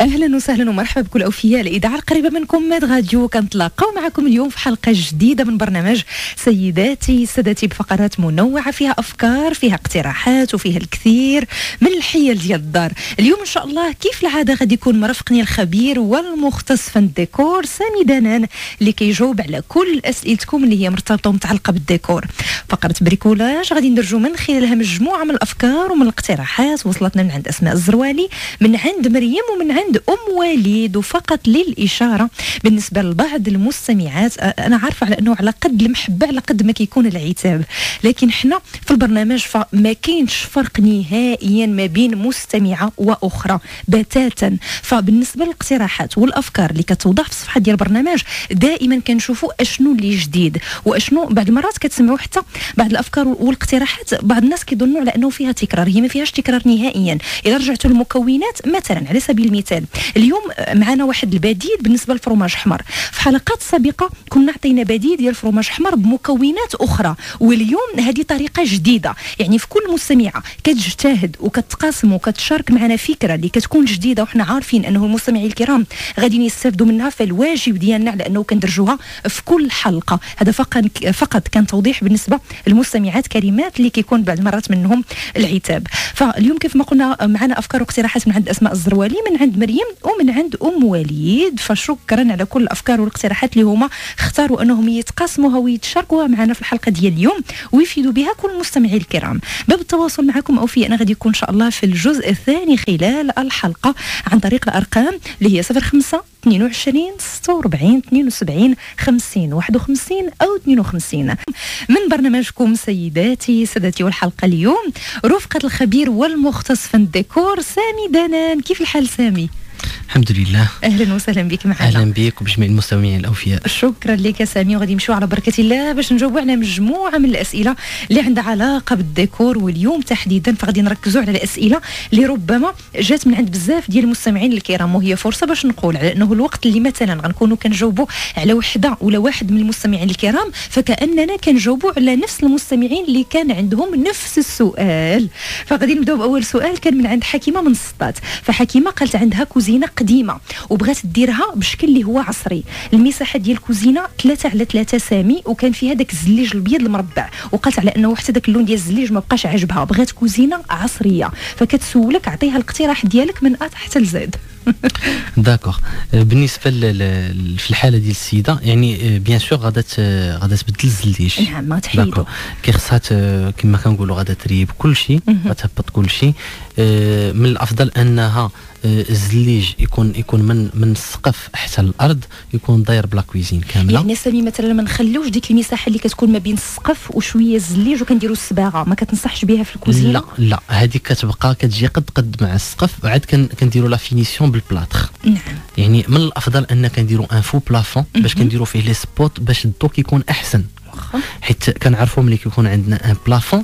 أهلا وسهلا ومرحبا بكل أوفياء الإذاعة القريبة منكم. ماد راديو كنتلاقاو معكم اليوم في حلقة جديدة من برنامج سيداتي سادتي بفقرات منوعة. فيها أفكار فيها اقتراحات وفيها الكثير من الحيل ديال الدار. اليوم إن شاء الله كيف العادة غادي يكون مرافقني الخبير والمختص في الديكور؟ سامي دانان اللي كيجاوب على كل أسئلتكم اللي هي مرتبطة ومتعلقة بالديكور. فقرة bricolage غادي ندرجوا من خلالها مجموعة من الأفكار ومن الاقتراحات. وصلتنا من عند أسماء الزروالي من عند مريم ومن عند عند أم وليد وفقط للإشارة بالنسبة لبعض المستمعات. أنا عارفة على أنه على قد المحبة على قد ما كيكون العتاب. لكن حنا في البرنامج فما كاينش فرق نهائيا ما بين مستمعة وأخرى بتاتا. فبالنسبة للاقتراحات والأفكار اللي كتوضع في الصفحة ديال البرنامج دائما كنشوفوا أشنو اللي جديد وأشنو بعض المرات كتسمعوا حتى بعض الأفكار والاقتراحات. بعض الناس كيظنوا على أنه فيها تكرار هي ما فيهاش تكرار نهائيا. اذا رجعتوا للمكونات مثلا على سبيل المثال المثال اليوم معنا واحد البديل بالنسبة للفرماج حمر. في حلقات سابقة كنا عطينا بديل ديال الفرماج حمر بمكونات أخرى واليوم هذه طريقة جديدة. يعني في كل مستمعه كتجتهد وكتقاسم وكتشارك معنا فكرة اللي كتكون جديدة وحنا عارفين أنه المستمعين الكرام غادي يستافدوا منها فالواجب ديالنا على أنه كندرجوها في كل حلقة. هذا فقط فقط كان توضيح بالنسبة للمستمعات كلمات اللي كيكون بعض المرات منهم العتاب. فاليوم كيف ما قلنا معنا أفكار واقتراحات من عند أسماء الزروالي من عند مريم ومن عند أم وليد. فشكرا على كل الأفكار والاقتراحات اللي هما اختاروا أنهم يتقاسموها ويتشاركوها معنا في الحلقة ديال اليوم ويفيدوا بها كل المستمعين الكرام. باب التواصل معكم أو في أنا غادي يكون إن شاء الله في الجزء الثاني خلال الحلقة عن طريق الأرقام اللي هي 05 22 46 72 50 51 أو 52 من برنامجكم سيداتي سادتي والحلقة اليوم رفقة الخبير والمختص في الديكور سامي دانان. كيف الحال سامي؟ الحمد لله. أهلا وسهلا بك معنا أهلا بك وبجميع المستمعين الأوفياء. شكرا لك سامي وغادي نمشيو على بركة الله باش نجاوبوا على مجموعة من الأسئلة اللي عندها علاقة بالديكور واليوم تحديدا فغادي نركزوا على الأسئلة اللي ربما جات من عند بزاف ديال المستمعين الكرام وهي فرصة باش نقول على أنه الوقت اللي مثلا غنكونوا كنجاوبوا على وحدة ولا واحد من المستمعين الكرام فكأننا كنجاوبوا على نفس المستمعين اللي كان عندهم نفس السؤال. فغادي نبداو بأول سؤال كان من عند حكيمة من سطات فحكيمة قالت عندها كوزينة قديمة وبغات ديرها بشكل اللي هو عصري. المساحة ديال الكوزينة 3 على 3 سامي وكان فيها داك الزليج الابيض المربع. وقالت على أنه حتى داك اللون ديال الزليج ما بقاش عجبها بغات كوزينة عصرية. فكتسولك عطيها الاقتراح ديالك من أ حتى لزد d'accord بالنسبة في الحالة ديال السيدة يعني bien sûr غادا غادا تبدل الزليج. نعم ما تحيدو. كي خصها كما كنقولوا غادا تريب كل شيء غتهبط كل شيء من الأفضل أنها الزليج يكون يكون من من السقف حتى الأرض يكون داير ب la cuisine كاملة. يعني سامي مثلا ما نخليوش ديك المساحة اللي كتكون ما بين السقف وشوية الزليج وكنديروا الصباغة ما كتنصحش بها في الكوزينه لا لا هذيك كتبقى كتجي قد قد مع السقف وعاد كنديروا la finition بال plâtre نعم. يعني من الأفضل أن كنديروا un faux plafond باش كنديروا فيه les spots باش الضو كيكون أحسن. حيت كنعرفوا ملي كيكون عندنا un plafond.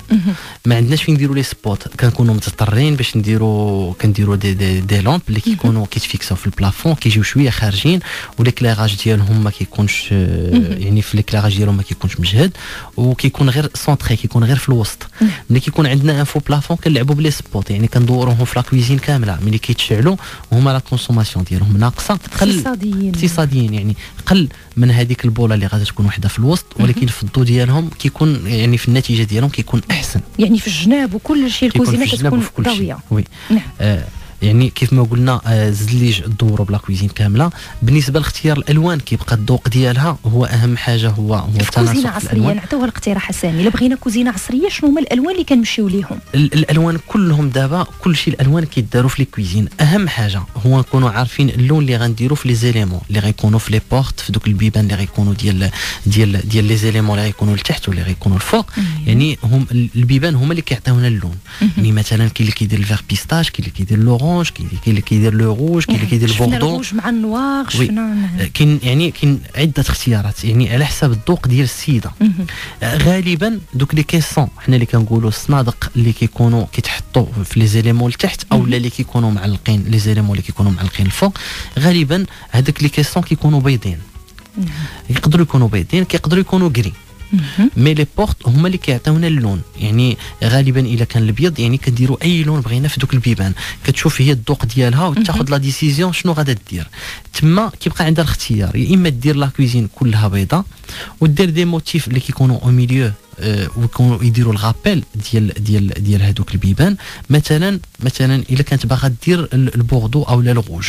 ما عندناش فين نديروا les spots. كنكونوا مضطرين باش نديروا كنديروا des, des, des lampes اللي كيكونوا كيتفيكساو في ال plafond كيجيو شوية خارجين و l'éclairage ديالهم ما كيكونش يعني في l'éclairage ديالهم ما كيكونش مجهد وكيكون غير centré كيكون غير في الوسط. ملي كيكون عندنا un faux plafond كنلعبوا ب les spots يعني كندوروهم في la cuisine كاملة. ملي كيتشعلوا هما la consommation ديالهم ناقصة اقتصاديين. اقتصاديين يعني قل من هذيك البوله اللي غادي تكون وحده في الوسط ولكن في الضو ديالهم كيكون يعني في النتيجه ديالهم كيكون أحسن. يعني في الجناب وكل شيء الكوزينة كتكون ضويه oui. نعم. آه يعني كيف ما قلنا آه زليج دورو ب la cuisine كاملة. بالنسبة لاختيار الألوان كيبقى الذوق ديالها هو أهم حاجة هو هو التناسق كوزينة عصرية؟ نعطيوها الاقتراح سامي إلا بغينا كوزينة عصرية شنو هما الألوان اللي كنمشيو ليهم؟ الألوان كلهم دابا كل شيء الألوان كيداروا في les cuisines أهم حاجة هو نكونوا عارفين اللون اللي غنديروا في les éléments. اللي غيكونوا في les portes في دوك البيبان اللي غيكونوا ديال ديال ديال les éléments اللي غيكونوا لتحت واللي غيكونوا الفوق يعني هم البيبان هما اللي كيعطيونا اللون. يعني مثلا كاين اللي كيدير ال vert pistache كاين اللي كيدير l'orange كاين اللي كيدير le rouge كاين اللي كيدير ال bordeaux ال rouge مع ال noir شفنا كاين يعني كاين عدة اختيارات يعني على حسب الذوق ديال السيدة. غالبا دوك les caissons حنا اللي كنقولوا الصنادق اللي كيكونوا كيتحطوا في les éléments لتحت أو اللي كيكونوا معلقين les éléments اللي كيكونوا معلقين الفوق. غالبا هذوك les caissons كيكونوا بيضين. يقدروا يكونوا بيضين كيقدروا يكونوا gris mais les portes هما اللي كيعطيونا اللون. يعني غالبا إلا كان الابيض يعني كنديروا أي لون بغينا في دوك البيبان. كتشوف هي الذوق ديالها وتاخذ la décision شنو غادا دير. تما كيبقى عندها الاختيار يا إما دير la cuisine كلها بيضاء ودير des motifs اللي كيكونوا au milieu آه، ويكونوا يديروا ال rappel ديال ديال ديال هذوك البيبان. مثلا مثلا إلا كانت باغا دير البوردو أو لا الغوج.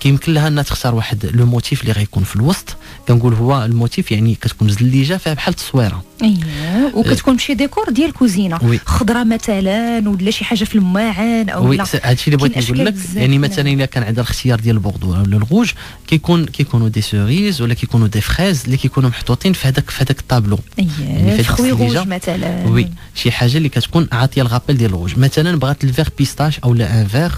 كيمكن لها أنها تختار واحد le motif اللي غيكون في الوسط. كنقول هو ال motif يعني كتكون زليجة فيها بحال التصويرة. اييه وكتكون بشي ديكور ديال الكوزينة. oui. خضرة مثلا ولا شي حاجة في الماعن أو oui هادشي اللي بغيت نقول لك. يعني. مثلا إلا كان عندها الاختيار ديال البوردو ولا الغوج كيكون كيكونوا des cerises ولا كيكونوا des fraises اللي كيكونوا محطوطين في هذاك في هذاك الطابلو. يعني الزليجة. مثلا oui شي حاجة اللي كتكون عاطيه ال rappel ديال الغوج مثلا بغات ال vert pistache أو لا un vert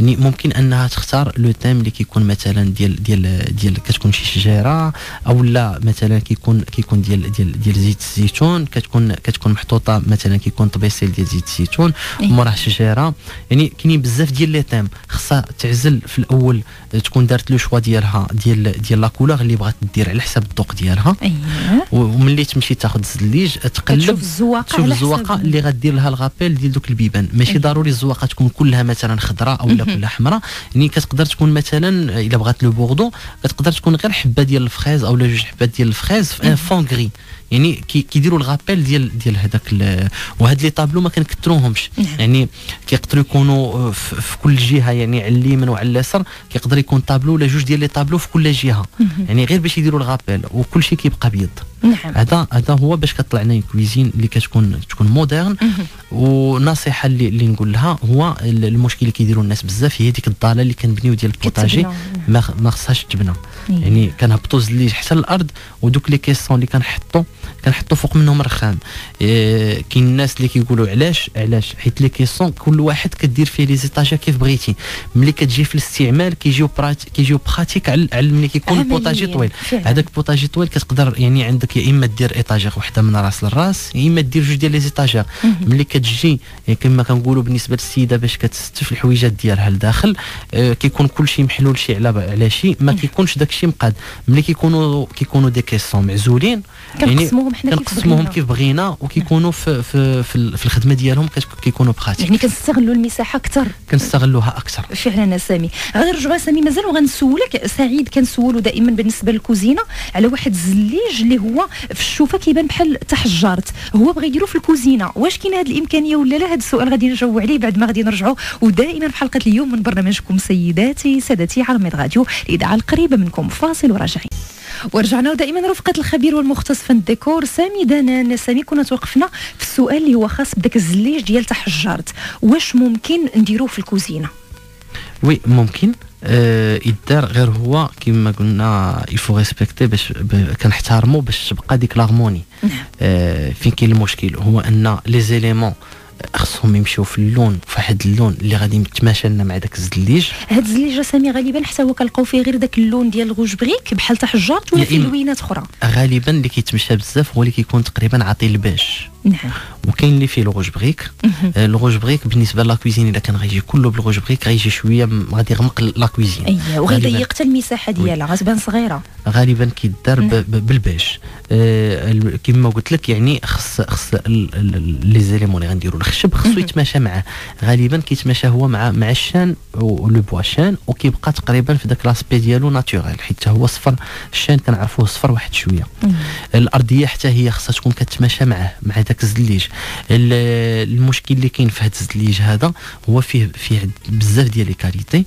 يعني ممكن أنها تختار le thème اللي كيكون مثلا ديال ديال ديال كتكون شي شجرة أو لا مثلا كيكون كيكون ديال ديال ديال زيت الزيتون كتكون كتكون محطوطة مثلا كيكون طبيسيل ديال زيت الزيتون إيه. موراه شجرة. يعني كاينين بزاف ديال les thèmes خصها تعزل في الأول تكون دارت le choix ديالها ديال ديال la couleur اللي بغات دير على حساب الذوق ديالها. اييه وملي تمشي تاخذ الزليج تقلب. تشوف الزواقه اللي غدير لها ال rappel ديال دوك البيبان. ماشي أيه. ضروري الزواقة تكون كلها مثلا خضراء أو لا كلها حمراء. يعني كتقدر تكون مثلا إلا بغات le bordeaux كتقدر تكون غير حبة ديال ال fraise أو لا جوج حبات ديال ال fraise في un fond gris يعني كي- كيديروا ال rappel ديال ديال هذاك وهاد les tableaux ما كنكثروهمش نعم. يعني كيقدروا يكونوا في كل جهة يعني على اليمين وعلى اليسار كيقدر يكون طابلو ولا جوج ديال les tableaux في كل جهة. يعني غير باش يديروا ال rappel وكل شيء كيبقى ابيض نعم. هذا هذا هو باش كطلع لنا cuisine اللي كتكون تكون moderne ونصيحة اللي, اللي نقول لها هو ال- المشكل اللي كيديروا الناس بزاف هي ديك ال dalle اللي كنبنيو ديال البوتاجي. كتبنى. ما خصهاش تبنى. إيه. يعني كنهبطوا الزليج حتى الأرض ودوك les caissons اللي كنحطوا كنحطوا فوق منهم رخام. إيه كاين الناس اللي كيقولوا علاش علاش؟ حيت les caissons كل واحد كدير فيه les étagères كيف بغيتي. ملي كتجي في الاستعمال كيجيو prat- كيجيو pratique على ملي كيكون عملياً، البوتاجي طويل. هذاك البوتاجي طويل كتقدر يعني عندك يا إما دير étagère وحدة من راس للراس يا إما دير جوج ديال les étagères ملي كتجي يعني كما كنقولوا بالنسبة للسيدة باش كتستف الحويجات ديالها لداخل آه كيكون كل شيء محلول شي على على شي ما كيكونش داك الشيء مقاد. ملي كيكونوا كيكونوا des caissons معزولين كنقسموهم حنا كيف كنقسموهم بغينا. كيف بغينا وكيكونوا في في في, في الخدمة ديالهم كيكونوا pratiques يعني كنستغلوا المساحة أكثر. كنستغلوها أكثر. فعلا سامي. غنرجعوا سامي مازال وغنسولك سعيد كنسولو دائما بالنسبة للكوزينة على واحد الزليج اللي هو في الشوفة كيبان بحال تحجرت. هو بغى يديرو في الكوزينة. واش كاين هذه الإمكانية ولا لا؟ هذا السؤال غادي نجاوب عليه بعد ما غادي نرجعوا ودائما في حلقة اليوم من برنامجكم سيداتي سادتي على ميد راديو الاذاعه القريبه منكم فاصل وراجعين. ورجعنا ودائما رفقة الخبير والمختص في الديكور سامي دانان. سامي كنا توقفنا في السؤال اللي هو خاص بداك الزليج ديال تحجرت واش ممكن نديروه في الكوزينة؟ Oui ممكن. آه يدار غير هو كما قلنا il faut respecter باش كنحترمو باش تبقى ديك l'harmonie نعم. آه فين كاين المشكل؟ هو أن les éléments خصهم يمشيو في اللون في واحد اللون اللي غادي يتماشى لنا مع داك الزليج. هاد الزليجه سامي غالبا حتى هو كنلقاو فيه غير داك اللون ديال ال rouge brique بحال تحجرت ولا يا فيه إما- لوينات أخرى. غالبا اللي كيتمشى بزاف هو اللي كيكون تقريبا عاطي البيج نعم. وكاين اللي فيه ال rouge brique. آه ال rouge brique بالنسبة la cuisine إلا كان غيجي كله بال rouge brique غيجي شوية غادي يغمق la cuisine اييه وغيضيق حتى المساحة ديالها غتبان صغيرة. غالبا كيدار ب- ب- بالبيج آه كما قلت لك يعني خص خص les éléments اللي غنديروا الخشب خصو يتماشى معاه. غالبا كيتماشى هو مع مع ال chêne و le bois chêne وكيبقى تقريبا في داك l'aspect ديالو naturel حيت هو صفر. ال chêne كنعرفوه صفر واحد شوية. الأرضية حتى هي خصها تكون كتماشى معاه مع داك الزليج ال- المشكل اللي كاين في هذا الزليج هذا هو فيه فيه بزاف ديال les qualités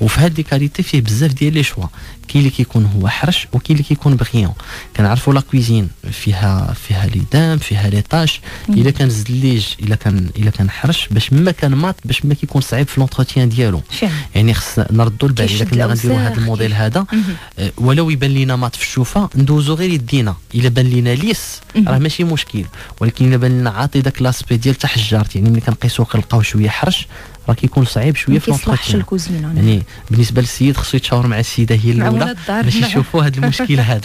وفي هاد les qualités فيه بزاف ديال les choix. كاين اللي كيكون هو حرش وكاين اللي كيكون brillant كنعرفوا la cuisine فيها فيها ليدام فيها les taches. إلا كان الزليج إلا كان إلا كان حرش باش ما كان mat باش ما كيكون صعيب في l'entretien ديالو. يعني خص نردوا البال إلا كنا غنديروا هذا الموديل كيف- هذا. ولو يبان لينا mat في الشوفة ندوزو غير يدينا. إلا بان لينا lisse. راه ماشي مشكل. ولكن إلا بان لنا عاطي داك l'aspect ديال تحجرت يعني ملي كنقيسو كنلقاو شوية حرش راه كيكون صعيب شوية في الكوزينه يعني بالنسبة للسيد خصو يتشاور مع السيدة هي الأولى. باش يشوفوا هذا المشكل هذا.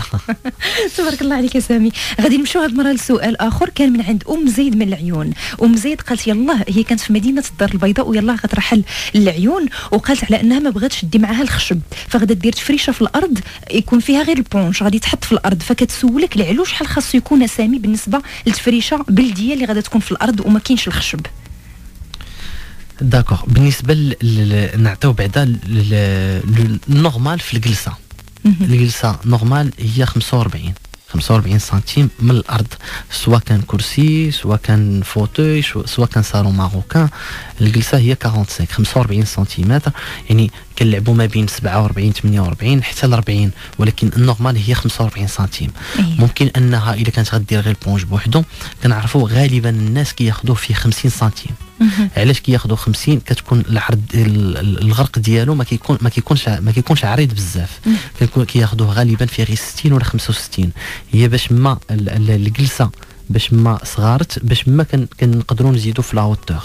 تبارك الله عليك يا سامي. غادي نمشيو هذه المره لسؤال آخر. كان من عند أم زيد من العيون. أم زيد قالت يلاه هي كانت في مدينة الدار البيضاء ويلاه غترحل للعيون وقالت على أنها ما بغاتش دي معاها الخشب. فغادا دير تفريشه في الأرض يكون فيها غير البونش. غادي تحط في الأرض. فكتسولك العلو شحال خاصو يكون سامي بالنسبة للتفريشه بلديه اللي غادا تكون في الأرض وما كاينش الخشب. D'accord بالنسبة نعطيو بعدا ال normal في الجلسة. الجلسة normale هي 45 45 سنتيم من الأرض. سواء كان كرسي سواء كان fauteuil سواء كان salon marocain الجلسة هي 45 45 سنتيمتر. يعني كنلعبوا ما بين 47 48 حتى ل 40 ولكن ال normal هي 45 سنتيم. أيه. ممكن أنها إذا كانت غدير غير البونج بوحدو كنعرفوا غالبا الناس كياخذوه في 50 سنتيم. علاش كياخذوا 50 كتكون العرض الغرق ديالو ما كيكون ما كيكونش ما كيكونش عريض بزاف. كياخذوه غالبا في غير 60 ولا 65 هي باش ما الجلسة باش ما صغارت باش ما كنقدروا نزيدوا في la hauteur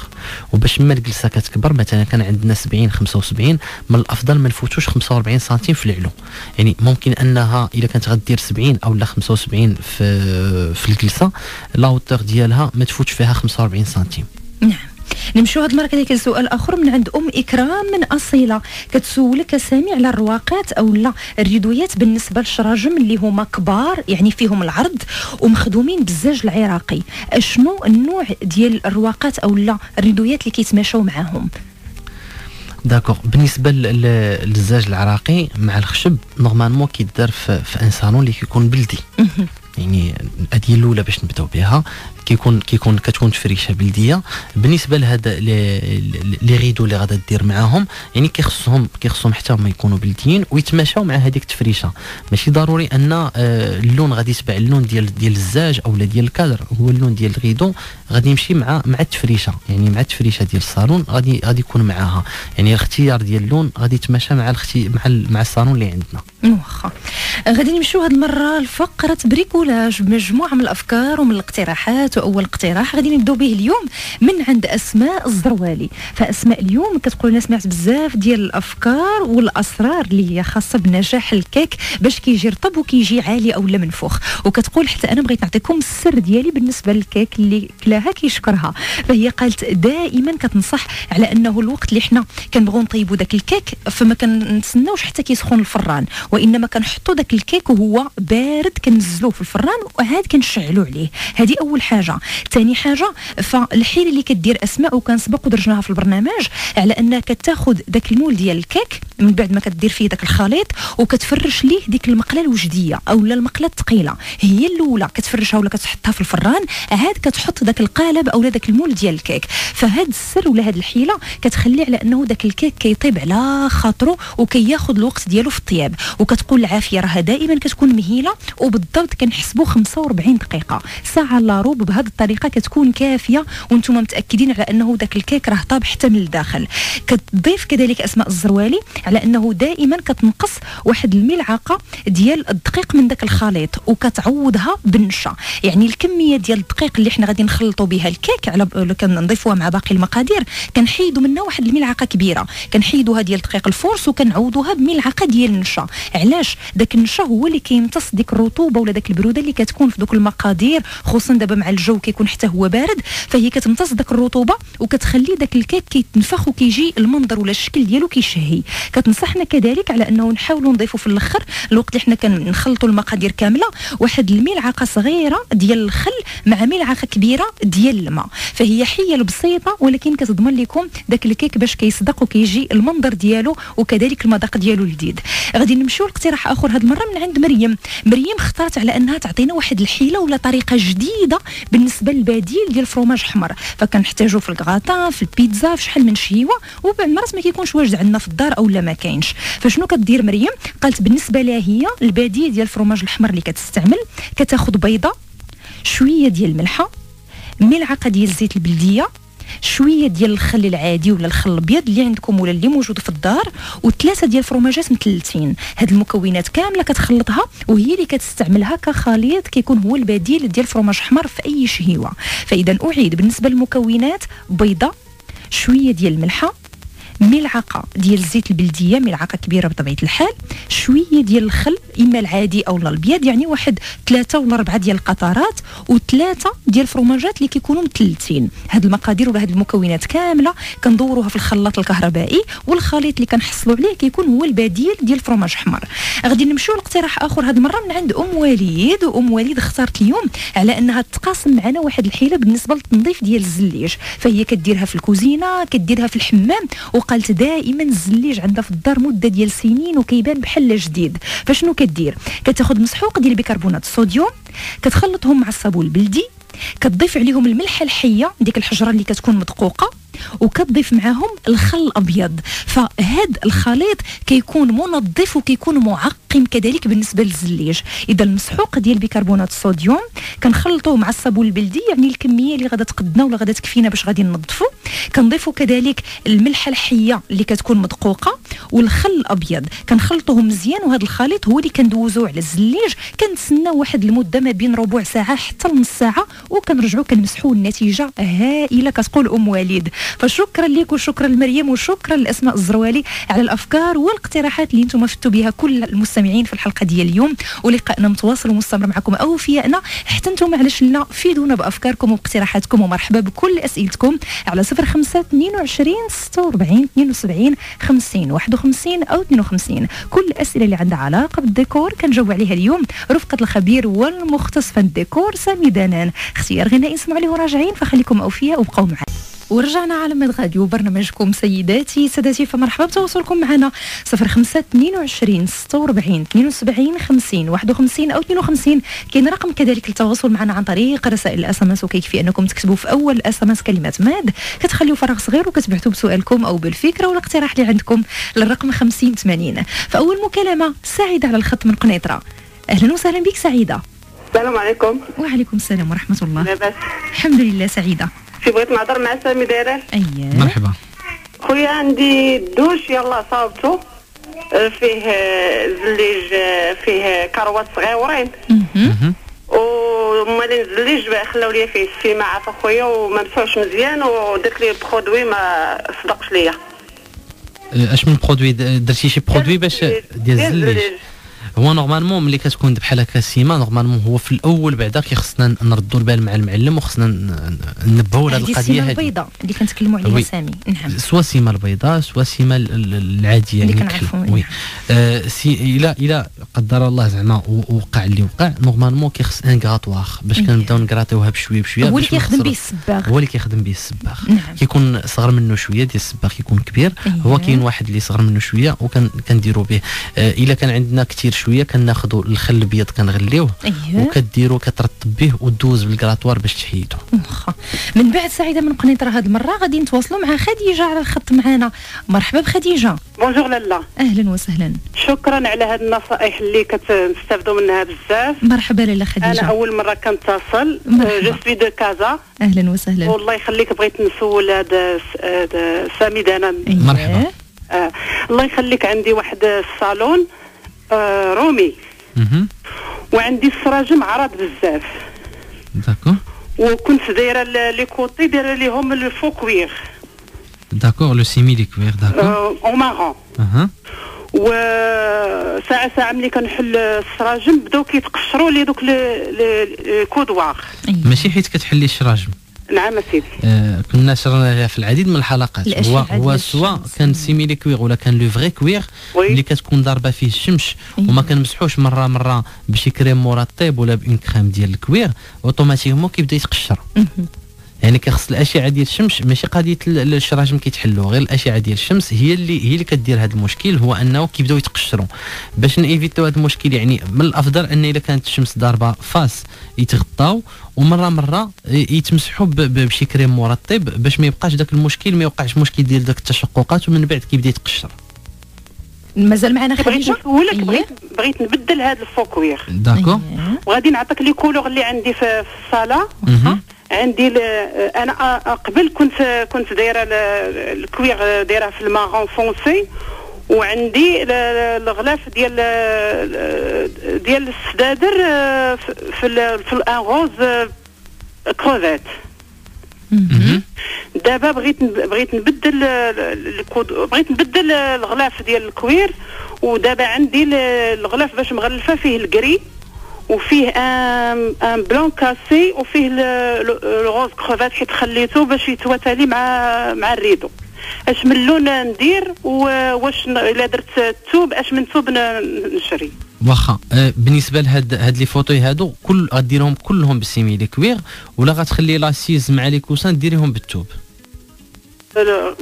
وباش ما الجلسة كتكبر مثلا كان عندنا 70 75 من الأفضل ما نفوتوش 45 سنتيم في العلو. يعني ممكن أنها اذا كانت غدير 70 أو لا 75 في في الجلسة la hauteur ديالها ما تفوتش فيها 45 سنتيم. نعم. نمشيو هاد المرة كذلك سؤال آخر من عند أم إكرام من أصيلة. كتسولك سامي على الرواقات أو لا الريدويات بالنسبة للشراجم اللي هما كبار يعني فيهم العرض ومخدومين بالزاج العراقي. أشنو النوع ديال الرواقات أو لا الريدويات اللي كيتماشاو معاهم؟ D'accord. بالنسبة للزاج العراقي مع الخشب normalement كيدار في, في un salon اللي كيكون بلدي. يعني هذه الأولى باش نبداو بها كيكون كيكون كتكون تفريشه بلدية. بالنسبة لهذا les rideaux اللي غادا دير معاهم يعني كيخصهم كيخصهم حتى هما يكونوا بلديين ويتماشاو مع هذيك التفريشة. ماشي ضروري أن آه، اللون غادي يتبع اللون ديال ديال الزاج أو ديال الكادر هو اللون ديال ال rideau غادي يمشي مع مع التفريشة. يعني مع التفريشة ديال الصالون غادي غادي يكون معاها. يعني الاختيار ديال اللون غادي يتماشى مع الاختي مع مع الصالون اللي عندنا. واخا. غادي نمشيو هذه المرة لفقرة بريكولاج بمجموعه من الأفكار ومن الاقتراحات أول اقتراح غادي نبداو به اليوم من عند أسماء الزروالي. فأسماء اليوم كتقول لنا سمعت بزاف ديال الأفكار والأسرار اللي هي خاصة بنجاح الكيك باش كيجي رطب وكيجي عالي أو لا منفوخ وكتقول حتى أنا بغيت نعطيكم السر ديالي بالنسبة للكيك اللي كلاها كيشكرها. فهي قالت دائما كتنصح على أنه الوقت اللي حنا كنبغيو نطيبوا داك الكيك فما كنتسناوش حتى كيسخن الفران. وإنما كنحطوا داك الكيك وهو بارد كنزلوه في الفران وعاد كنشعلوا عليه. هذه أول حاجة. حاجة. ثاني حاجة فالحيله اللي كدير أسماء وكنسبق ودرجناها في البرنامج على انها كتاخذ داك المول ديال الكيك من بعد ما كدير فيه داك الخليط وكتفرش ليه ديك المقلة الوجدية أو لا المقلة الثقيلة. هي الأولى كتفرشها ولا كتحطها في الفران عاد كتحط داك القالب أو داك ال moule ديال الكيك. فهاد السر ولا هاد الحيلة كتخلي على أنه داك الكيك كيطيب على خاطره وكياخذ الوقت ديالو في الطياب. وكتقول العافية راها دائما كتكون مهيلة وبالضبط كنحسبوا 45 دقيقة. ساعة إلا ربع بهذه الطريقة كتكون كافية وأنتم متأكدين على أنه ذاك الكيك راه طاب حتى من الداخل. كتضيف كذلك أسماء الزروالي على أنه دائما كتنقص واحد الملعقة ديال الدقيق من ذاك الخليط وكتعوضها بالنشا يعني الكمية ديال الدقيق اللي حنا غادي نخلطوا بها الكيك على كنضيفوها مع باقي المقادير كنحيدوا منها واحد الملعقة كبيرة. كنحيدوها ديال دقيق الفورس وكنعوضوها بملعقة ديال النشا علاش؟ داك النشا هو اللي كيمتص ديك الرطوبة ولا داك البرودة اللي كتكون في دوك المقادير خصوصا دابا مع الجو كيكون حتى هو بارد فهي كتمتص داك الرطوبة وكتخلي داك الكيك كيتنفخ وكيجي المنظر ولا الشكل ديالو كيشهي. كتنصحنا كذلك على أنه نحاولوا نضيفوا في الأخر الوقت اللي حنا كنخلطوا المقادير كاملة واحد الملعقة صغيرة ديال الخل مع ملعقة كبيرة ديال الماء. فهي حيل بسيطه ولكن كتضمن لكم داك الكيك باش كيصدق وكيجي المنظر ديالو وكذلك المذاق ديالو لذيذ غادي نمشيو لاقتراح آخر هذه المره من عند مريم. مريم اختارت على أنها تعطينا واحد الحيلة ولا طريقة جديدة بالنسبة للبديل ديال الفرomاج أحمر. فكنحتاجو في الكغاطا في البيتزا في شحال من شهيوه وبعض المرات ما كيكونش واجد عندنا في الدار أو لا ما كاينش. فشنو كدير مريم؟ قالت بالنسبة لها هي البديل ديال الفرomاج الأحمر اللي كتستعمل كتاخذ بيضة شوية ديال الملحه ملعقة ديال الزيت البلدية شوية ديال الخل العادي ولا الخل الأبيض اللي عندكم ولا اللي موجود في الدار وثلاثة ديال الفرماجات مثلثين هاد المكونات كاملة كتخلطها وهي اللي كتستعملها كخليط كيكون هو البديل ديال الفرماج احمر في أي شهيوة. فإذا أعيد بالنسبة للمكونات بيضة شوية ديال الملحه ملعقة ديال الزيت البلدية ملعقة كبيرة بطبيعة الحال شوية ديال الخل إما العادي أو الأبيض يعني واحد ثلاثة ولا أربعة ديال القطرات وثلاثة ديال الفرماجات اللي كيكونوا مثلثين هاد المقادير ولا هاد المكونات كاملة كندوروها في الخلاط الكهربائي والخليط اللي كنحصلوا عليه كيكون هو البديل ديال الفرماج احمر غادي نمشيو لاقتراح آخر. هاد المرة من عند أم وليد وام وليد اختارت اليوم على أنها تقاسم معنا واحد الحيلة بالنسبة للتنظيف ديال الزليج. فهي كديرها في الكوزينة كديرها في الحمام وقالت دائما الزليج عندها في الدار مدة ديال سنين وكيبان بحال جديد. فشنو كدير؟ كتاخذ مسحوق ديال بيكربونات الصوديوم كتخلطهم مع الصابون البلدي كتضيف عليهم الملحه الحية ديك الحجرة اللي كتكون مدقوقة وكتضيف معاهم الخل الابيض فهاد الخليط كيكون منظف وكيكون معقم كذلك بالنسبة للزليج. إذا المسحوق ديال بيكربونات الصوديوم كنخلطوه مع الصابون البلدي يعني الكمية اللي غادا تقدنا ولا غادا تكفينا باش غادي ننظفوا كنضيفوا كذلك الملحه الحية اللي كتكون مدقوقة والخل الابيض كنخلطوهم مزيان وهذا الخليط هو اللي كندوزوه على الزليج. كنتسناو واحد المدة ما بين ربع ساعة حتى نص ساعة وكنرجعوا كنمسحوا النتيجة هائلة. كتقول أم وليد فشكرا لك وشكرا لمريم وشكرا لأسماء الزروالي على الأفكار والاقتراحات اللي أنتم فتوا بها كل المستمعين في الحلقة ديال اليوم. ولقائنا متواصل ومستمر معكم أوفياءنا. حتى أنتم علاش لنا فيدونا بأفكاركم واقتراحاتكم ومرحبا بكل أسئلتكم على 05 22 46 72 50 51 أو 52 كل الاسئله اللي عندها علاقة بالديكور كنجاوب عليها اليوم. رفقة الخبير والمختص في الديكور سامي دانان اختيار غنائي نسمع عليه وراجعين فخليكم أوفياء وبقوا معنا. ورجعنا على مد غاديو برنامجكم سيداتي سادتي فمرحبا بتواصلكم معنا. 05 22 46 72 50 51 أو 52 كاين رقم كذلك للتواصل معنا عن طريق رسائل ال SMS وكيكفي أنكم تكتبوا في أول SMS كلمه ماد. كتخليوا فراغ صغير وكتبعثوا بسؤالكم أو بالفكرة والاقتراح اللي عندكم للرقم 50 80 فاول مكالمة سعيدة على الخط من قنيطرة. أهلا وسهلا بك سعيدة. السلام عليكم. وعليكم السلام ورحمة الله. لاباس. الحمد لله سعيدة. شي بغيت نهضر مع سامي دايرة. اييه مرحبا. خويا عندي دوش يلا صاوبتو. آه، فيه آه، زليج آه، فيه كروات صغيورين. ومالين الزليج بقى خلاو لي فيه ال ciment عافا خويا وما مسحوش مزيان ودرت لي produit ما صدقش ليا. أش من produit؟ درتي شي produit باش ديال الزليج هو normalement ملي كتكون بحال هكا ciment normalement هو في الأول بعدا كيخصنا نردوا البال مع المعلم وخصنا ننبهوا لهذه هذه القضية هذه البيضاء اللي كنتكلموا عليها. سامي نعم soit ciment البيضاء soit ciment ال- ال- العادية اللي يعني كنعرفوا. oui منها. آه si إلى إلى قدر الله زعما وقع اللي وقع normalement كيخص un grattoir باش. كنبداو نكراتيوها بشوية بشوية هو اللي كيخدم به الصباغ هو اللي كيخدم به الصباغ نعم. كيكون صغر منه شوية ديال الصباغ كيكون كبير هو أييه. كاين واحد اللي صغر منه شوية وكنديروا به آه إلا كان عندنا كثير شوية كناخذوا الخل الابيض كنغليوه اييه وكديروا كترطب به وتدوز بال grattoir باش تحيدو. واخا. من بعد سعيدة من قنيطرة هذه المرة غادي نتواصلوا مع خديجة على الخط معنا مرحبا بخديجة. bonjour لالا أهلا وسهلا. شكرا على هذه النصائح اللي كتستافدوا منها بزاف. مرحبا لاله أنا خديجه أول مرة كنتصل. je suis de Casa أهلا وسهلا. والله يخليك بغيت نسول هذا سامي دانا أييه. مرحبا. آه. الله يخليك عندي واحد الصالون. آه رومي. وعندي السراجم عرض بزاف. d'accord وكنت دايرة les côtés دايرة ليهم ال faux cuir. d'accord le simili cuir d'accord آه en marron أها. وساعة ساعة ملي كنحل السراجم بداو كيتقشروا لي دوك ال accoudoirs أييه. ماشي حيت كتحلي السراجم نعم سيدي آه كنا شرنا لها في العديد من الحلقات هو هو الشمس. كان simili cuir ولا كان le vrai cuir oui. اللي كتكون ضاربة فيه الشمس أييه. وما كنمسحوش مرة مرة بشي كريم مرطب ولا ب une crème ديال ال cuir automatiquement كيبدا يتقشر. يعني كيخص الأشعة ديال الشمس ماشي قضية ال- السراجم كيتحلوا غير الأشعة ديال الشمس هي اللي هي اللي كدير هذا المشكل هو أنه كيبداو يتقشروا. باش نيفيتو هذا المشكل يعني من الأفضل أن اذا كانت الشمس ضاربة face يتغطاو ومره مرة يتمسحوا بشي كريم مرطب باش ما يبقاش داك المشكل ما يوقعش مشكل ديال داك التشققات ومن بعد كيبدا يتقشر. مازال معنا بغيت خديجه نسولك أييه. بغيت بغيت نبدل هذا ال faux cuir d'accord أييه. وغادي نعطيك les couleurs اللي عندي في, مهم. عندي. أنا قبل كنت كنت دايرة ال cuir دايرة في ال marron foncé وعندي الغلاف ديال ديال السدادر آه، في في ال- في ال en rose آه، كروفيت. دابا بغيت بغيت نبدل بغيت نبدل الغلاف ديال ال cuir ودابا عندي الغلاف باش مغلفة فيه ال gris وفيه un un blanc cassé وفيه ال rose crevette حيت خليته باش يتواتالي مع مع ال rideau. اش من لون ندير واش الا درت الثوب اش من ثوب نشري. واخا أه بالنسبة لهاد هاد les fauteuils هادو كل غديرهم كلهم بال simili cuir ولا غتخلي l'assise مع les coussins ديريهم بالثوب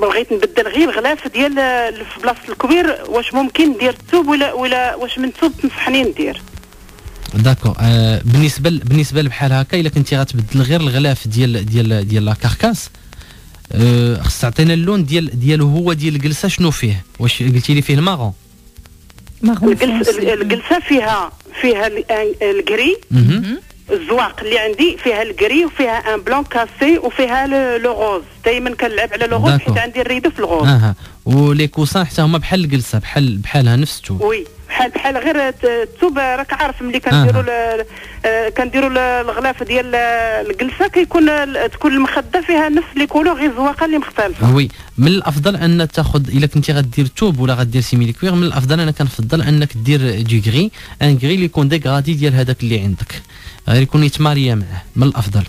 بغيت نبدل غير الغلاف ديال في بلاصة ال cuir واش ممكن ندير الثوب ولا ولا واش من ثوب تنصحني ندير. d'accord آه بالنسبة بالنسبة بحال هكا إلا كنتي غتبدل غير الغلاف ديال ديال ديال la carcasse آه خص تعطينا اللون ديال ديالو هو ديال الجلسة شنو فيه؟ واش قلتي لي فيه ال marron marron الجلسه فيها فيها ال gris الزواق اللي عندي فيها ال gris وفيها un blanc cassé وفيها le rose دائما كنلعب على le rose حيت عندي ال rideau في ال rose أها. و les coussins حتى هما بحال الجلسة بحال بحالها نفس التوب. oui. بحال بحال غير الثوب راك عارف ملي كنديروا آه. كنديروا الغلاف ديال الجلسة كيكون تكون المخدة فيها نفس les couleurs غير الزواقة اللي مختلفة. oui. من الأفضل أن تاخذ إلا كنتي غدير توب ولا غدير simili cuir من الأفضل أنا كنفضل أنك دير des gris un gris اللي يكون dégradé ديال هذاك اللي عندك. غير يكون يتماريا معاه من الأفضل.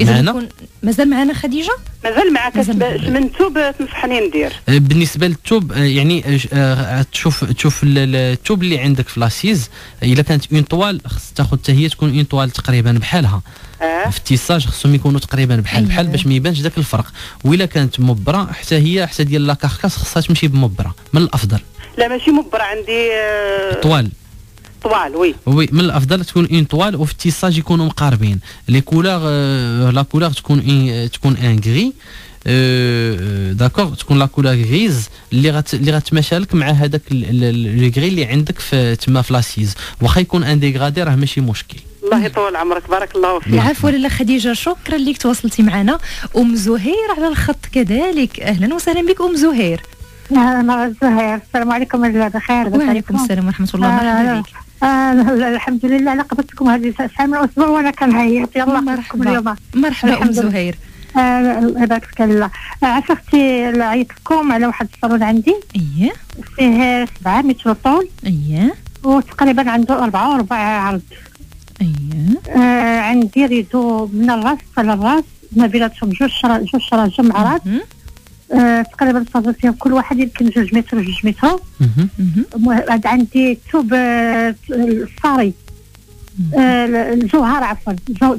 إذا يكون مازال معنا خديجة؟ مازال معك من الثوب تنصحني ندير. أه، بالنسبة للثوب أه، يعني أه، تشوف تشوف الثوب اللي عندك في l'assise إلا كانت en toile خص تاخذ حتى هي تكون en toile تقريبا بحالها. آه. في ال tissage خصهم يكونوا تقريبا بحال أيه. بحال باش ما يبانش ذاك الفرق. وإلا كانت مبرة حتى هي حتى ديال la carcasse خصها تمشي بمبرة من الأفضل. لا ماشي مبرة عندي toile. toile oui. oui من الأفضل تكون en toile وفي ال tissage يكونوا مقاربين. les couleurs la couleur تكون en تكون en gris d'accord تكون la couleur grise اللي غت اللي غتماشى لك مع هذاك le gris اللي عندك في تما في l'assise واخا يكون en dégradé راه ماشي مشكل. الله يطول عمرك. بارك الله فيك. العفو لاله خديجة شكرا لك تواصلتي معنا. أم زهير على الخط كذلك. أهلا وسهلا بك أم زهير. نهار زهير. السلام عليكم ورحمه بخير وعليكم السلام ورحمة الله. مرحبا بك. آه الحمد لله أنا قبضتكم هذه ساعة من الأسبوع وأنا كنهيط يلا مرحبا. اليوم. مرحبا أم زهير. آه الله. عرفت أختي عيطت لكم على واحد الصالون عندي. اييه فيه سبعة متر طول اييه وتقريبا عنده أربعة وربع عرض. اييه آه عندي ريدو من الراس حتى للراس ما بيناتهم جوج جوج شراجم عراض آه تقريبا فيهم كل واحد يمكن جوج متر جوج متر. هاد عندي ثوب آه الصاري. آه الجوهرة عفوا.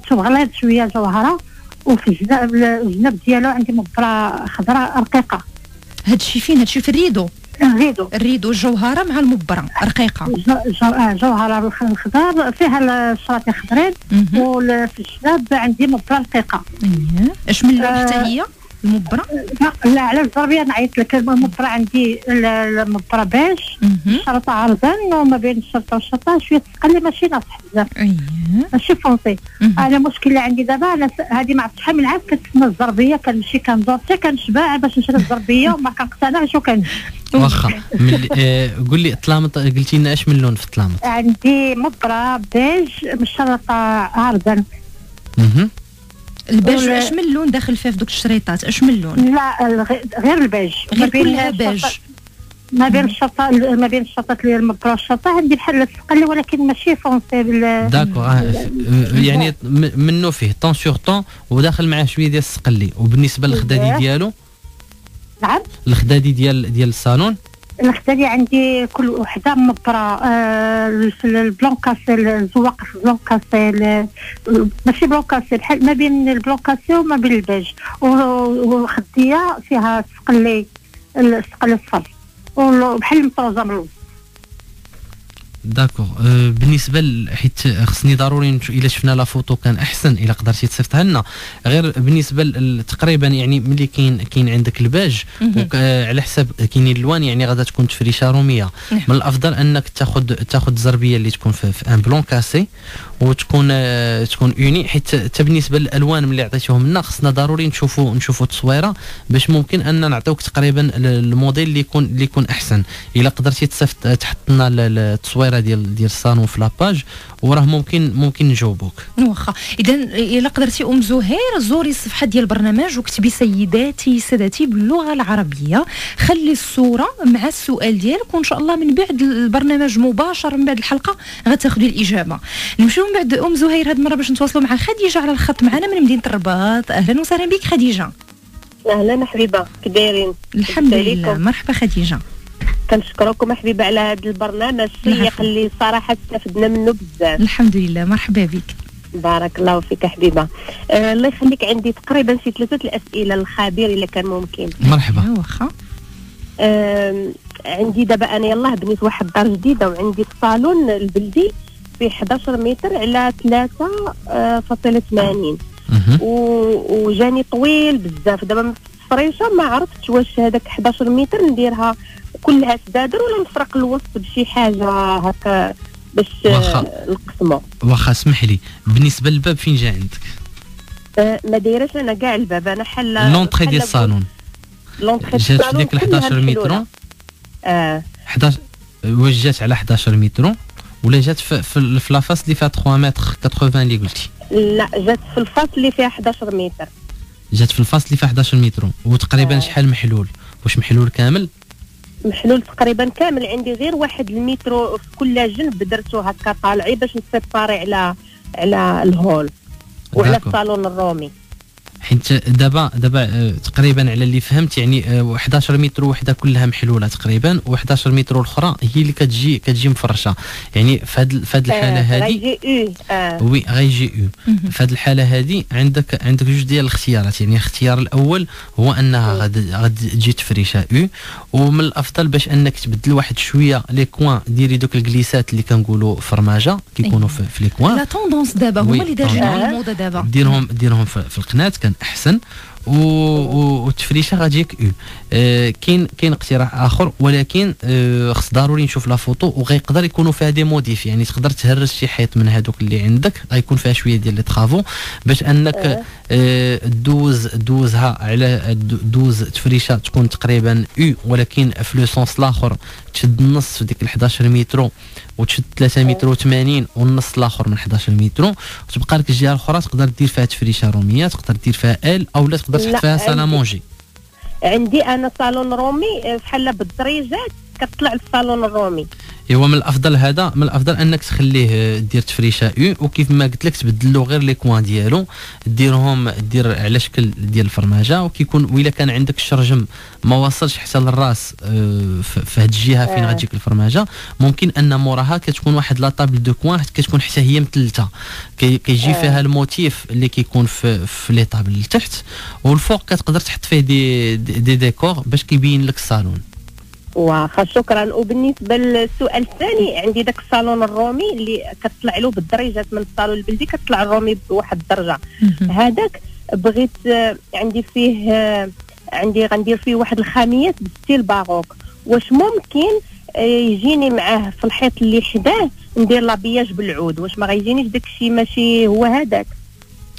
ثوب غليظ شوية جوهرة. وفي الجناب الجناب ديالو عندي مبرة خضراء رقيقة. هادشي فين؟ هادشي في ال rideau؟ ال rideau. ال rideau الجوهرة مع المبره رقيقة. آه، جوهرة الخضار. فيها الشراطي خضرين. وفي الجناب عندي مبره رقيقة. اش من لون حتى هي؟ المبرة؟ لا على الزربية نعيط لك. المبرة عندي المبرة بيج الشرطة عرضا وما بين الشرطة والشرطة شوية تقلي ماشي ناصح بزاف ماشي foncé أنا اللي عندي دابا أنا هذه ما عرفتش شحال من عام كتسمى الزربية كنمشي كندور حتى كنشبع باش نشري الزربية وما كنقتنعش وكن واخا. آه قول لي طلامط قلتي لنا اش من لون في الطلامط عندي مبرة بيج مشرطة عرضا البيج اش من لون داخل فيه في دوك الشريطات؟ اش من لون لا غير البيج غير كلها بيج ما بين الشطه ما بين الشطات اللي الشطه عندي بحال الثقل ولكن ماشي foncé بال d'accord آه، يعني منه فيه ton sur ton وداخل معاه شوية ديال السقلي وبالنسبة للخدادي ديالو؟ نعم. الخدادي ديال ديال الصالون؟ الخدادي عندي كل وحدة مبرة آه في ال blanc cassé الزواق في ال blanc cassé ماشي blanc cassé بحال ما بين ال blanc cassé وما بين البيج وخدية فيها سقلي السقل الصفر وبحال المطروزه من الوسط. d'accord أه بالنسبة حيت خصني ضروري إلا شفنا la photo كان أحسن إلا قدرتي تصيفطها لنا. غير بالنسبة تقريبا يعني ملي كاين كاين عندك البيج على حساب كاينين الالوان يعني غادا تكون تفريشة رومية. نعم. من الأفضل أنك تاخذ تاخذ الزربية اللي تكون في, في en blanc cassé وتكون آه تكون uni حيت حتى بالنسبة للألوان ملي عطيتهم لنا خصنا ضروري نشوفوا نشوفوا التصويرة باش ممكن أن نعطيوك تقريبا الموديل اللي يكون اللي يكون أحسن. إلا قدرتي تصيفط تحط لنا التصويرة صغيره ديال ديال الصالون في la page وراه ممكن ممكن نجاوبوك. واخا. اذا إلا قدرتي أم زهير زوري الصفحة ديال البرنامج وكتبي سيداتي سادتي باللغة العربية. خلي الصورة مع السؤال ديالك وإن شاء الله من بعد البرنامج مباشره من بعد الحلقة غتاخذي الإجابة. نمشيو من بعد أم زهير هذه المرة باش نتواصلوا مع خديجة على الخط معنا من مدينة الرباط. أهلا وسهلا بك خديجة. أهلا حبيبة كي دايرين الحمد لله. مرحبا خديجة. كنشكركم حبيبة على هذا البرنامج الشيق اللي صراحة استفدنا منه بزاف. الحمد لله مرحبا بك. بارك الله فيك حبيبة. آه الله يخليك. عندي تقريبا شي ثلاثة الأسئلة الخبير إلا كان ممكن. مرحبا. واخا. آه عندي دابا أنا يلاه بنيت واحد الدار جديدة وعندي الصالون البلدي في 11 متر على 3 فاصلة 80 وجاني طويل بزاف. دابا فريشه ما عرفتش واش هذاك 11 متر نديرها كلها سدادر ولا نفرق الوسط بشي حاجة هكا باش نقسمو؟ واخا اسمح لي. بالنسبة للباب فين جا عندك؟ أه ما دايرش أنا كاع الباب. أنا حل l'entrée ديال الصالون l'entrée جات في ديك 11 متر؟ أه. 11 واش جات على 11 متر؟ ولا جات في, في, في la face اللي فيها 3 متر 80 اللي قلتي؟ لا جات في ال face اللي فيها 11 متر. جات في ال face اللي فيها 11 متر. وتقريبا آه. شحال محلول؟ واش محلول كامل؟ محلول تقريبا كامل. عندي غير واحد المترو في كل جنب درتو هكا طالعي باش نسيباري على على الهول وعلى الصالون الرومي. حيت دابا دابا آه، تقريبا على اللي فهمت يعني 11 آه، متر وحدة كلها محلولة تقريبا و11 متر الأخرى هي اللي كتجي كتجي مفرشة. يعني في هذه في هذه الحاله هذه أو. وي غيجي أو. في هذه الحالة هذه عندك عندك جوج ديال الاختيارات. يعني الاختيار الأول هو أنها غادي غادي تجي تفريشة U. ومن الأفضل باش أنك تبدل واحد شوية les coins ديري دوك الكليسات اللي كنقولوا فرماجة كيكونوا في, في les coins. la tendance دابا هما اللي داروا الموضة دابا. ديرهم ديرهم في القناة أحسن. والتفريشه غتجيك U آه كاين كاين اقتراح آخر ولكن آه خص ضروري نشوف la photo وغيقدر يكونوا فيها des motifs يعني تقدر تهرس شي حيط من هذوك اللي عندك غيكون فيها شوية ديال les travaux باش أنك آه. دوز دوزها على دوز تفريشة تكون تقريبا U ولكن في le sens الآخر تشد النص في ديك ال 11 متر وتشد 3 متر و80 والنص الآخر من 11 متر وتبقى لك الجهة الأخرى تقدر دير فيها تفريشة رومية تقدر دير فيها L أو لا تقدر تحط فيها salle à manger عندي أنا صالون رومي بحال بالدريجات كتطلع الصالون الرومي ايوا من الأفضل هذا من الأفضل أنك تخليه آه، دير تفريشة U وكيف ما قلت لك تبدل له غير les coins ديالو ديرهم دير على شكل ديال الفرماجة وكيكون وإلا كان عندك الشرجم ما وصلش حتى للراس آه، في هذه الجهة فين آه. غتجيك الفرماجة ممكن أن موراها كتكون واحد la table de coin كتكون حتى هي مثلثة. كيجي فيها ال motif اللي كيكون في في les tables لتحت والفوق كتقدر تحط فيه des des décors باش كيبين لك الصالون. واخا شكرا وبالنسبة للسؤال الثاني عندي ذاك الصالون الرومي اللي كتطلع له بالدرجات من الصالون البلدي كتطلع الرومي بواحد الدرجة. هذاك بغيت عندي فيه عندي غندير فيه واحد الخاميات ب style baroque. واش ممكن يجيني معاه في الحيط اللي حداه ندير l'habillage بالعود؟ واش ما غيجينيش داك الشيء ماشي هو هذاك؟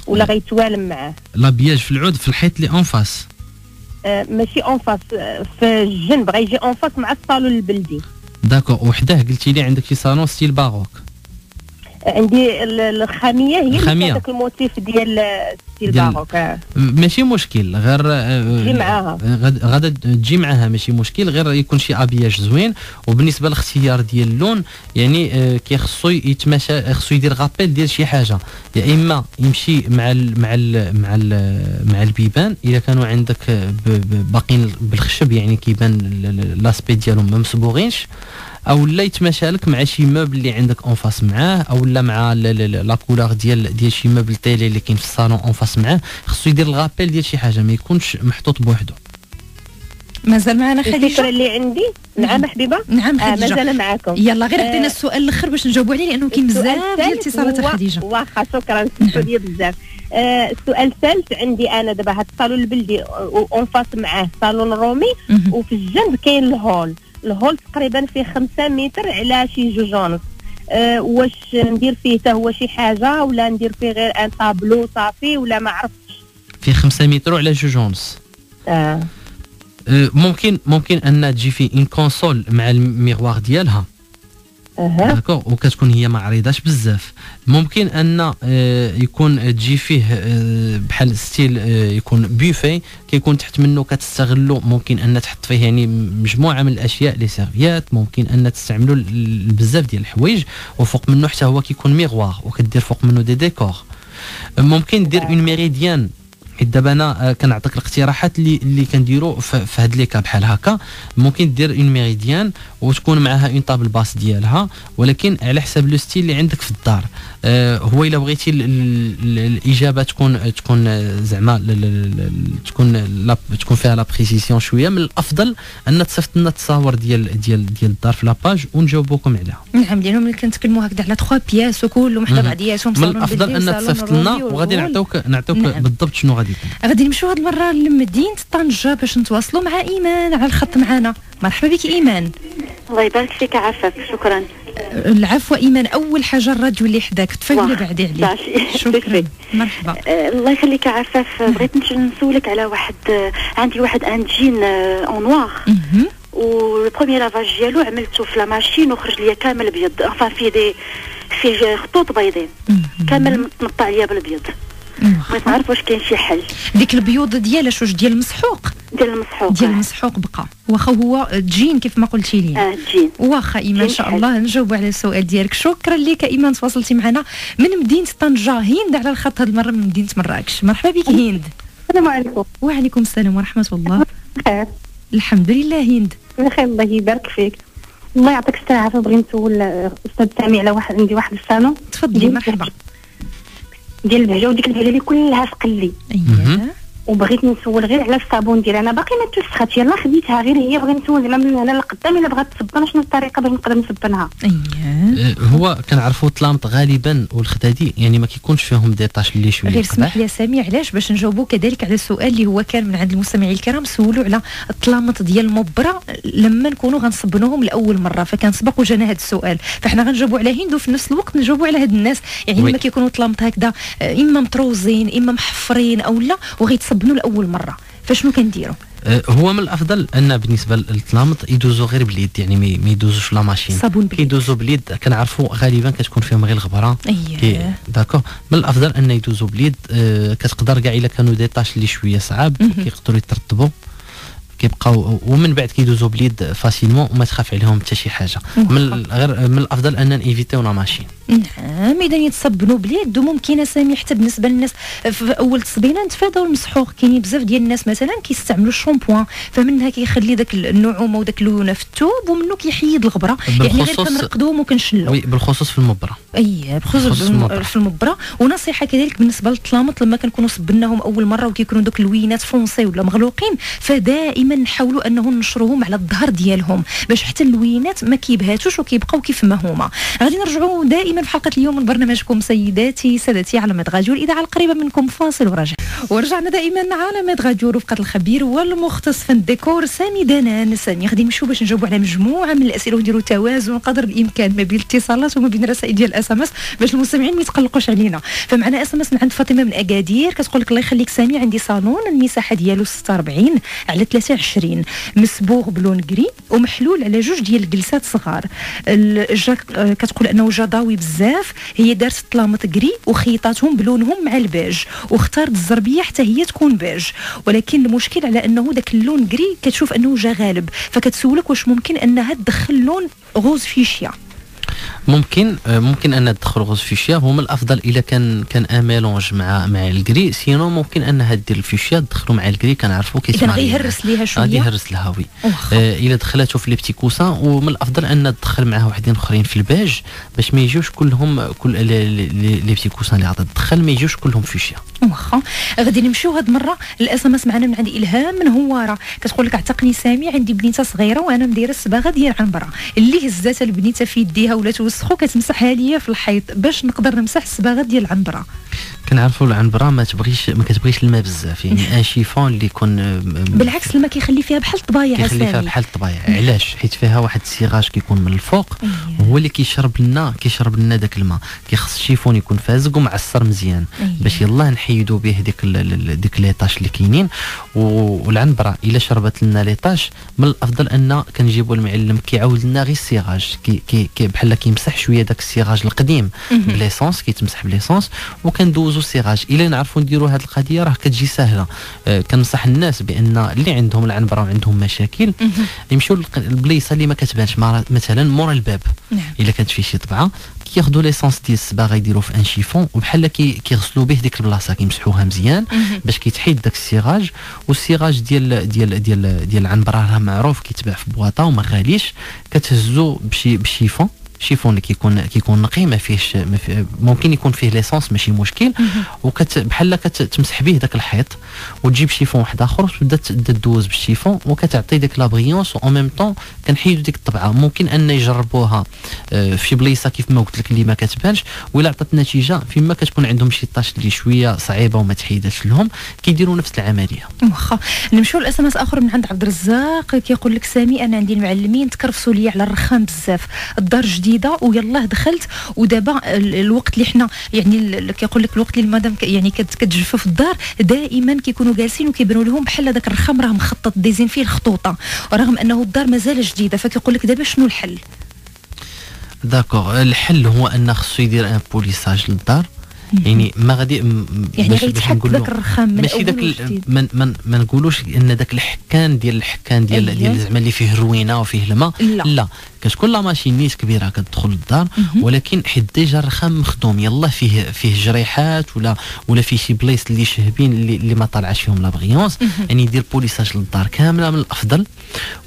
ولا غيتوالم معاه؟ l'habillage في العود في الحيط اللي en face. آه، ماشي en face آه، في الجنب. غيجي en face مع الصالون البلدي. d'accord وحداه قلتي لي عندك شي صالون style baroque. عندي الخامية هي الخامية. داك ال motif ديال style baroque. آه. ماشي مشكل غير تجي معاها غادا تجي معاها ماشي مشكل غير يكون شي أبياج زوين. وبالنسبة للاختيار ديال اللون يعني كيخصو يتماشى خصو يدير rappel ديال شي حاجة. يا إما يمشي مع ال مع ال مع ال مع البيبان إذا كانوا عندك باقيين بالخشب يعني كيبان l'aspect ديالهم ما مصبوغينش أو لا يتماشى لك مع شي meuble اللي عندك en face معاه أو لا مع la couleur ديال ديال شي meuble télé اللي كاين في الصالون en face معاه خصو يدير ال rappel ديال شي حاجة ما يكونش محطوط بوحدو. مازال معنا خديجة؟ الفكرة اللي عندي. نعم حبيبة. نعم خديجة. آه مازال معاكم. يلا غير عطينا آه السؤال الأخر باش نجاوبوا عليه لأنه كاين بزاف ديال الاتصالات خديجة. واخا شكرا سمحوا لي بزاف. آه السؤال الثالث عندي أنا. دابا هاد الصالون البلدي en face معاه صالون رومي وفي الجنب كاين الهول. الهول تقريبا فيه خمسة متر على شي جوج ونص. أه واش ندير فيه حتى هو شي حاجة ولا ندير فيه غير un tableau صافي ولا ما عرفتش. فيه خمسة متر على جوج ونص. أه. ممكن ممكن أن تجي فيه une console مع miroir ال ديالها. d'accord وكتكون هي ما عريضاش بزاف. ممكن أن آه، يكون تجي فيه آه، بحال style آه، يكون بوفي كيكون تحت منه كتستغلو. ممكن أن تحط فيه يعني مجموعة من الأشياء لي serviettes. ممكن أن تستعملوا بزاف ديال الحوايج. وفوق منه حتى هو كيكون miroir وكدير فوق منه des décors. ممكن دير une méridienne حيت دابا أنا كنعطيك الاقتراحات اللي اللي كنديروا في هاد لي كا بحال هكا. ممكن دير une méridienne وتكون معاها une table basse ديالها ولكن على حساب le style اللي عندك في الدار. آه هو إلا بغيتي الإجابة تكون تكون زعما تكون تكون فيها la précision شوية من الأفضل أن تصيفط لنا التصاور ديال ديال ديال الدار في la page ونجاوبوكم عليها. نعم لأنه ملي كنتكلموا هكذا على 3 pièces وكلهم حدا بعضياتهم من الأفضل أن تصيفط لنا وغادي نعطوك نعطوك نعم. بالضبط شنو غادي يكون. غادي نمشيو هذه المرة لمدينة طنجة باش نتواصلوا مع إيمان على الخط معنا مرحبا بك إيمان. الله يبارك فيك عفاف شكرا. العفو إيمان. أول حاجة الراديو اللي حداك تفضلي بعدي عليه شكرا. مرحبا. أه الله يخليك عفاف بغيت نسولك على واحد عندي واحد un jean en noir و ال premier lavage ديالو عملته في la machine وخرج ليا كامل ابيض enfin فيه des فيه خطوط بيضين. كامل متنطع ليا بالابيض بغيت نعرف واش كاين شي حل. ديك البيوض ديالاش واش ديال المسحوق ديال المسحوق. ديال المسحوق بقى. واخا هو جين كيف ما قلتي لي. آه جين. واخا إيمان ان شاء الله نجاوب على السؤال ديالك. شكرا لك إيمان تواصلتي معنا من مدينة طنجة. هند على الخط هذه المرة من مدينة مراكش. مرحبا بك هند. السلام عليكم. وعليكم السلام ورحمة الله. بخير. الحمد لله هند. بخير الله يبارك فيك. الله يعطيك الصحه بغي نسول أستاذ سامي على واحد عندي واحد السالون تفضلي مرحبا. ديال البهجة وديك البهجة اللي كلها سقلي اييه وبغيت نسول غير على الصابون ديال أنا باقي ما توسخات يلا خديتها غير هي بغيت نسول. زعما من هنا لقدام إلا بغات تسبن شنو الطريقة باش نقدر نسبنها؟ اييه هو كنعرفوا الطلامط غالبا والخدادي يعني ما كيكونش فيهم دي طاش اللي شوية غير اسمح لي سامي علاش؟ باش نجاوبوا كذلك على السؤال اللي هو كان من عند المستمعين الكرام. سولوا على الطلامط ديال المبرة لما نكونوا غنصبنوهم لأول مرة فكان سبق وجانا هذا السؤال. فإحنا غنجاوبوا على هند وفي نفس الوقت نجاوبوا على هاد الناس. يعني لما كيكونوا طلامط هكذا إما مطروزين إما محفرين أو لا وغيتصبنوا لأول مرة. فشنو كنديروا هو من الأفضل أن بالنسبة للطلامط يدوزوا غير باليد يعني ما يدوزوش لا ماشين. صابون باليد كيدوزوا باليد كنعرفوا غالبا كتكون فيهم غير الغبرة. اييه داكور من الأفضل أن يدوزوا باليد آه كتقدر كاع إلا كانوا des taches اللي شوية صعاب كيقدروا يترطبوا كيبقاو ومن بعد كيدوزوا باليد facilement وما تخاف عليهم حتى شي حاجة. من غير من الأفضل أن néviter يو la machine. نعم إذا يتصبنوا باليد وممكن سامي حتى بالنسبة للناس في أول تصبينة نتفاداو المسحوق كاينين بزاف ديال الناس مثلا كيستعملوا الشامبوان فمنها كيخلي داك النعومه وداك اللونه في الثوب ومنه كيحيد الغبرة يعني غير كنرقدوهم وكنشلو oui بالخصوص في المبرة. أي بخصوص في المبرة. ونصيحة كذلك بالنسبة للطلامط لما كنكونوا صبناهم أول مرة وكيكونوا دوك اللوينات foncé ولا مغلوقين فدائما نحاولوا أنه ننشروهم على الظهر ديالهم باش حتى اللوينات ما كيبهاتوش وكيبقاو كيف ما هما. غادي نرجعوا دائما في حلقة اليوم من برنامجكم سيداتي سادتي على مدغاجو الاذاعه القريبه منكم فاصل وراجع. ورجعنا دائما على مدغاجو رفقه الخبير والمختص في الديكور سامي دنان سامي غادي نمشيو باش نجاوبوا على مجموعة من الأسئلة ونديروا توازن قدر الإمكان ما بين الاتصالات وما بين الرسائل ديال ال SMS باش المستمعين ما يتقلقوش علينا. فمعنا SMS من عند فاطمة من أكادير. كتقول لك الله يخليك سامي عندي صالون المساحة ديالو 46 على 23 مسبوغ بلون gris ومحلول على جوج ديال الجلسات صغار. الجا كتقول أنه جداوي بزاف. هي دارت الطلامط gris وخيطاتهم بلونهم مع البيج واختارت الزربية حتى هي تكون بيج ولكن المشكل على أنه داك اللون gris كتشوف أنه جا غالب فكتسولك واش ممكن أنها تدخل لون rose fuchsia. ممكن ممكن أن تدخل rose fuchsia هو من الأفضل إذا كان كان أن ميلونج مع مع ال gris sinon ممكن انها دير الفيشيا تدخلوا مع ال gris كنعرفوا كيسمع إذا غيهرس ليها شوية. غادي يهرس لها oui. آه الا دخلته في les petits coussins. ومن الأفضل أن تدخل معها وحدين أخرين في الباج باش ما يجوش كلهم كل les petits coussins اللي عاد تدخل. ما يجوش كلهم فيشيا. واخا. غادي نمشيو هاد المره ال SMS معنا من عند إلهام من هوارة. كتقول لك اعتقني سامي عندي بنيتة صغيرة وأنا مديرة الصباغه ديال عنبرة. اللي هزاتها البنيتة في يديها ولا توسخو كتمسحها ليا في الحيط باش نقدر نمسح الصباغة ديال العنبرة. كنعرفوا العنبرة ما تبغيش ما كتبغيش الماء بزاف. يعني ان شيفون اللي يكون بالعكس الماء كيخلي فيها بحال الطبايع كيخلي فيها بحال الطبايع علاش؟ حيت فيها واحد السيغاج كيكون من الفوق أيه. هو اللي كيشرب لنا كيشرب لنا داك الماء. كيخص الشيفون يكون فازق ومعصر مزيان. أيه. باش يلاه نحيدوا به ديك ديك ليطاش اللي كاينين. والعنبرة إلا شربت لنا ليطاش من الأفضل أن كنجيبوا المعلم كيعاود لنا غير السيغاج كي كي بحال كيمسح شوية داك السيغاج القديم. ب l'essence كيتمسح ب l'essence. وكندوزو السيغاج إلا نعرفوا نديروا هذه القضية راه كتجي سهله آه كنصح الناس بأن اللي عندهم العنبرة وعندهم مشاكل يمشيو للبليصه اللي ما كتبانش. مثلا مورا الباب. نعم. إلا كانت فيه شي طبعة كياخذوا l'essence ديال الصباغه يديروا في un chiffon وبحال كيغسلوا به ديك البلاصة كيمسحوها مزيان باش كيتحيد داك ال cirage وال cirage ديال ديال ديال ديال العنبرة راه معروف كيتباع في بواطة وما غاليش. كتهزو بشي ب chiffon. chiffon اللي كيكون كيكون نقي ما فيهش ممكن يكون فيه l'essence ماشي مشكل. وكت بحال كتمسح به داك الحيط وتجيب chiffon واحد آخر وتبدا تبدا دوز بال chiffon وكتعطي ديك la brillance و même temps كنحيدو ديك الطبعة. ممكن أن يجربوها آه، في بلايصة كيف ما قلت لك اللي ما كتبانش ولا عطات نتيجة فيما كتكون عندهم شي tache اللي شوية صعيبة وما تحيدش لهم كيديروا نفس العملية. واخا. نمشيو ل SMS آخر من عند عبد الرزاق. كيقول لك سامي أنا عندي المعلمين تكرفسوا لي على الرخام بزاف. الدار جديد جديدة ويلاه دخلت ودابا الوقت اللي حنا يعني كيقول لك الوقت اللي المدام يعني كتجف في الدار دائما كيكونوا جالسين وكيبانوا لهم بحال هذاك الرخام راه مخطط design فيه الخطوطة. رغم أنه الدار مازال جديده فكيقول لك دابا شنو الحل؟ d'accord الحل هو أن خصو يدير un polissage للدار. يعني ما غادي يعني غيتحك ذاك الرخام من ماشي ذاك ما نقولوش إن ذاك الحكان ديال الحكان ديال أيه. ديال زعما اللي فيه الروينه وفيه الماء لا, لا. كتكون la machine نيت كبيرة كتدخل للدار ولكن حيت déjà الرخام مخدوم يلا فيه فيه جريحات ولا ولا فيه شي بلايص اللي شهبين اللي, اللي ما طالعاش فيهم la brillance. يعني يدير polissage للدار كاملة من الأفضل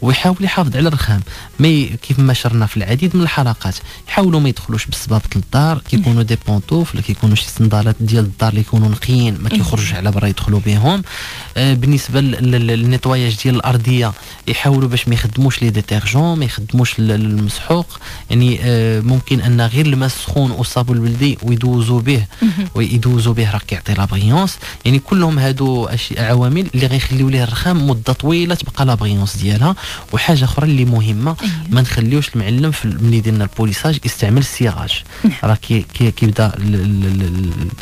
ويحاول يحافظ على الرخام. ما كيف ما شرنا في العديد من الحلقات يحاولوا ما يدخلوش بالصبابط للدار كيكونوا des pantoufles ولا كيكونوا شي صندالات ديال الدار اللي يكونوا نقيين ما كيخرجوش على برا يدخلوا بهم آه بالنسبة لل nettoyage ديال الأرضية يحاولوا باش ما يخدموش les détergents ما يخدموش المسحوق يعني آه ممكن أن غير الماء السخون والصابون البلدي ويدوزوا به ويدوزوا به راه كيعطي la brillance يعني كلهم هادو عوامل اللي غيخليو ليه الرخام مدة طويلة تبقى la brillance ديالها. وحاجة أخرى اللي مهمة ما نخليوش المعلم في ملي درنا ال polissage يستعمل السيغاج راه كي كيبدا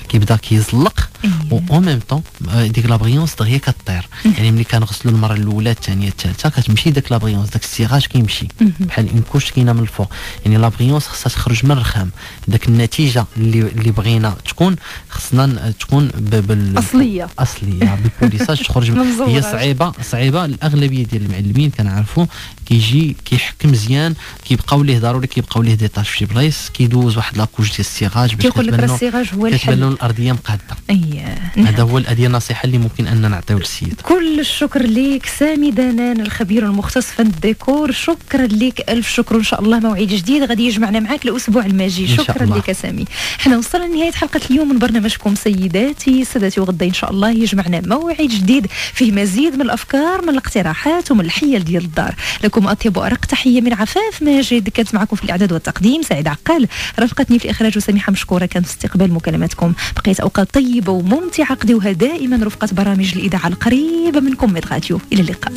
كيبدا كيزلق. و même temps ديك la brillance دغيا كطير يعني ملي كنغسلوا المره الاولى الثانية الثالثه كتمشي داك la brillance داك السيغاج كيمشي بحال une couche كاينة من الفوق يعني la brillance خصها تخرج من الرخام داك النتيجه اللي اللي بغينا تكون خصنا تكون بال اصليه اصليه بال polissage تخرج هي صعيبه صعيبه الاغلبيه ديال المعلمين كنعرفوا كيجي كيحك مزيان كيبقاو ليه ضروري كيبقاو ليه des taches في شي بلايص كيدوز واحد la couche ديال السيغاج باش كيقول لك السيغاج هو الحل. كتبان الأرضية مقادة. اييه هذا هو هذه النصيحة اللي ممكن ان نعطيو للسيد. كل الشكر ليك سامي دانان الخبير المختص في الديكور. شكرا ليك ألف شكر. وان شاء الله موعد جديد غادي يجمعنا معاك الأسبوع الماجي شكرا لك سامي. حنا وصلنا لنهاية حلقة اليوم من برنامجكم سيداتي. سادتي وغدا إن شاء الله يجمعنا موعد جديد. فيه مزيد من الأفكار من الاقتراحات ومن الحيل ديال الدار. لكم أطيب وأرق تحية من عفاف ماجد. كانت معكم في الإعداد والتقديم سعيد عقال رافقتني في الإخراج وسميحة مشكورة. كانت في استقبال مكالماتكم بقيت أوقات طيبة وممتعة. قضيوها دائما رفقة برامج الإذاعة القريبة منكم. ميد راديو إلى اللقاء.